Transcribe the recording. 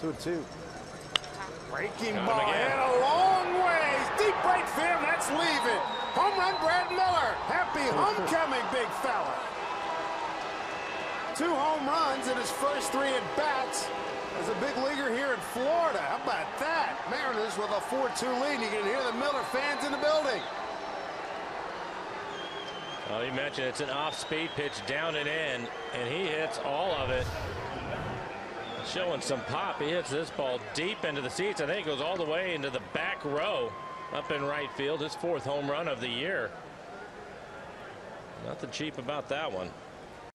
Two to two. Breaking Got ball again. hit a long ways. Deep right field. That's leaving. Home run, Brad Miller. Happy homecoming, big fella. Two home runs in his first three at bats as a big leaguer here in Florida. How about that? Mariners with a 4-2 lead. You can hear the Miller fans in the building. Well, you mentioned it's an off-speed pitch down and in, and he hits all of it. Showing some pop. He hits this ball deep into the seats. I think it goes all the way into the back row up in right field. His fourth home run of the year. Nothing cheap about that one.